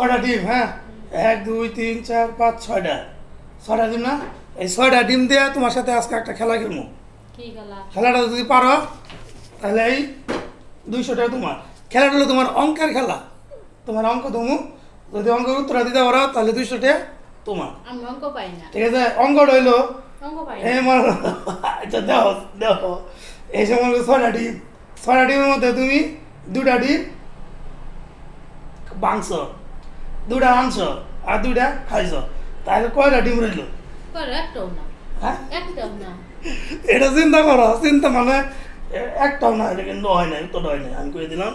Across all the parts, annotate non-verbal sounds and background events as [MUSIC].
ছয়টা ডিম হ্যাঁ? এক দুই তিন চার পাঁচ ছয়টা। ছয়টা ডিম না? এই ছয়টা ডিম দিয়ে তোমার সাথে আজকে একটা খেলা খেলব। খেলাটা যদি পারো তাহলে এই দুইশো টাকা তোমার। খেলাটা হলো তোমার অঙ্কের খেলা। তোমার অঙ্ক তুমি যদি অঙ্কের উত্তরটা দিতে পারো তাহলে দুইশো টাকা তোমার। অঙ্ক পাই না। ঠিক আছে? অঙ্ক করো, আচ্ছা এই সময় ছয়টা ডিম। ছয়টা ডিমের মধ্যে তুমি দুটা ডিম মাংস দুটা মাংস আর দুটা খাইছ। তাহলে কয়টা ডিম রইল? হ্যাঁ? এটা চিন্তা করো চিন্তা মানে একটাও না এটা কিন্তু হয় নাই উত্তরটা হয় নাই। আমি কয়ে দিলাম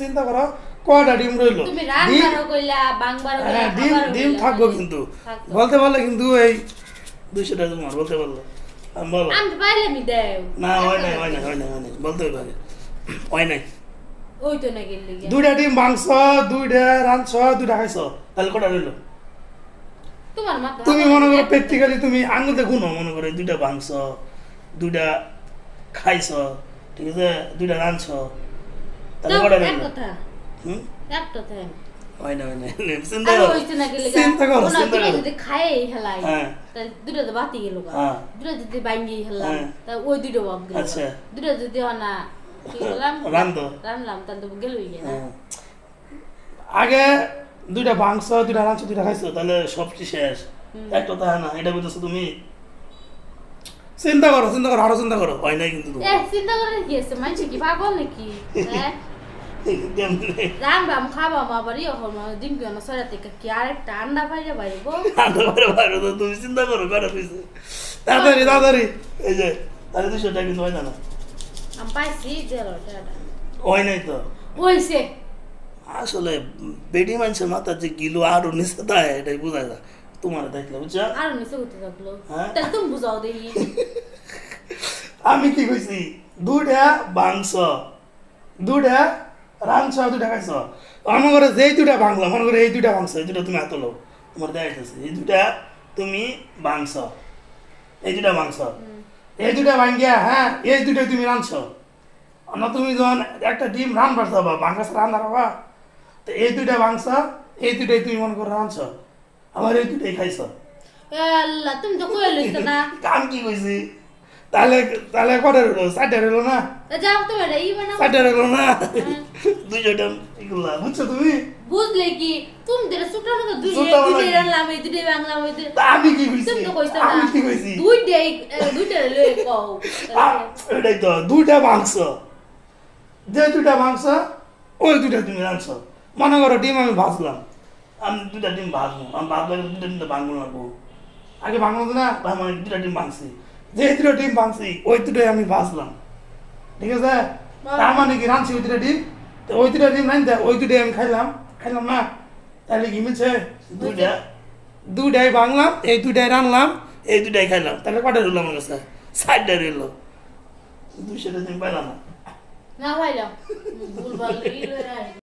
চিন্তা করো কয়টা ডিম রইল? হ্যাঁ ডিম ডিম থাকব কিন্তু। বলতে পারলে কিন্তু এই দুইশো টাকা তোমার বলতে পারল। আমি বলো না হয় নাই হয় নাই হয় নাই হয় নাই বলতে পারে। হয় নাই। ওই তো না গেলি গিয়া। দুইটা ডিম মাংস দুইটা রাঁধছ দুইটা খাইছ তাহলে কটা রইল তুমি মনে করো প্র্যাকটিক্যালি তুমি আঙুলতে গুনো মনে করো দুইটা মাংস দুইটা খাইছ ঠিক আছে দুইটা রাঁধছ তাহলে কটা রইল হুম এক হয় না হয় না চিন্তা করো ওই তো না গেলি গিয়া। চিন্তা করো চিন্তা করো যদি খায় হেলাই হ্যাঁ। তাহলে দুটো তো বাতি গেল হ্যাঁ। দুটো যদি বাইঙ্গি হ্যাঁ। তা ওই দুটো বাপ গেল। দুটো যদি না কি করলাম রান্ধো। রান্নলাম তাহলে তো গেলই গিয়া না। আগে দুইটা মাংস দুইটা রাঁধছ দুইটা খাইছো তাহলে সবটি শেষ একটা তা না এটা বুঝতেছো তুমি চিন্তা করো চিন্তা করো আরও চিন্তা করো হয় নাই কিন্তু চিন্তা করে কি আছে মানুষ কি পাগল নাকি রামবাম খাবাম আবার ইয়ে হল কেন সরা থেকে কি আন্ডা পাইলে বাইরবো আন্ডা বাইরে বাইরে তো তুমি চিন্তা করো কটা তাড়াতাড়ি তাড়াতাড়ি এই যে তাহলে দুশো টাকা কিন্তু হয় না আমি পাইছি নাই তো? ওইছে আসলে বেডি মানুষের মাথার যে গিলো আরও নিচে দেয় এটাই বোঝা যায়। তোমার দেখলে বুঝছ? আর নিচে উঠতে থাকল। হ্যাঁ? তাহলে তুমি বুঝাও দেখি। [LAUGHS] আমি কি কইছি? দুইটা মাংস দুইটা রাংস দুইটা খাইছ আমার ঘরে যেই দুইটা বাংলা মনে করে এই দুইটা মাংস এই দুইটা তুমি হাত লো তোমার দেখাইতেছে এই দুইটা তুমি মাংস এই দুইটা মাংস এই দুইটা ভাঙ্গিয়া হ্যাঁ এই দুইটা তুমি রাঁধছ না তুমি যখন একটা ডিম রান রান্নার যাবা মাংস রান্নার হবা তো এই দুইটা মাংস এই দুইটাই তুমি মনে করে রাঁধছ আমার এই দুইটাই খাইছ। আল্লাহ তুমি তো কয়ে লইছ না। আমি কি কইছি? তাহলে তাহলে কটা রইল? চারটা রইল না? যাও তুমি এটা ই বানাও। চারটা রইল না? দুইটা এগুলা বুঝছ তুমি? বুঝলে কি? তুমি না দুই এই বাংলাম এই আমি কি কইছি? তুমি তো কইছ না। আমি কি কইছি? দুইটাই এ, দুইটাই লই কও। এটাই তো দুইটা মাংস যে দুইটা মাংস ওই দুইটা তুমি রাঁধছ মনে করো ডিম আমি ভাজলাম। আমি দুইটা ডিম ভাজবো আমি ভাজলে দুইটা ডিমটা ভাঙবো লাগবো আগে ভাঙবো না বা মানে দুইটা ডিম ভাঙছি। যে দুটো ডিম ভাঙছি ওই দুটোই আমি ভাজলাম। ঠিক আছে? তার মানে কি রাঁধছি ওই দুটা ডিম? তো ওই দুটা ডিম নাই ওই দুটাই আমি খাইলাম। খাইলাম না? তাহলে কি মিলছে? দুইটা দুইটাই ভাঙলাম এই দুইটাই রানলাম এই দুইটাই খাইলাম। তাহলে কটা রইল আমার কাছে? ষাটটা রইল। দুইশোটা তুমি পাইলাম। না No, bailo. Bulbar.